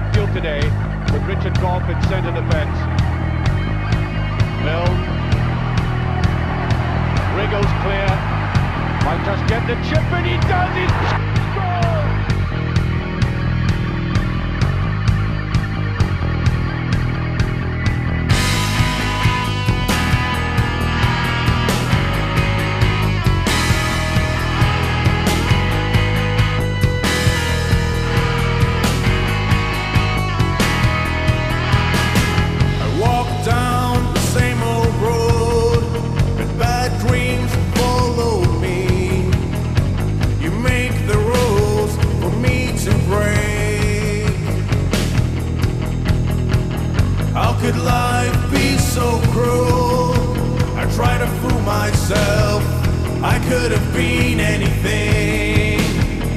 midfield today with Richard Gough in centre defence. Milne. Wriggles clear. Might just get the chip, and he does it! myself. I could have been anything.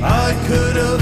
I could have.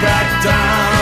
back down.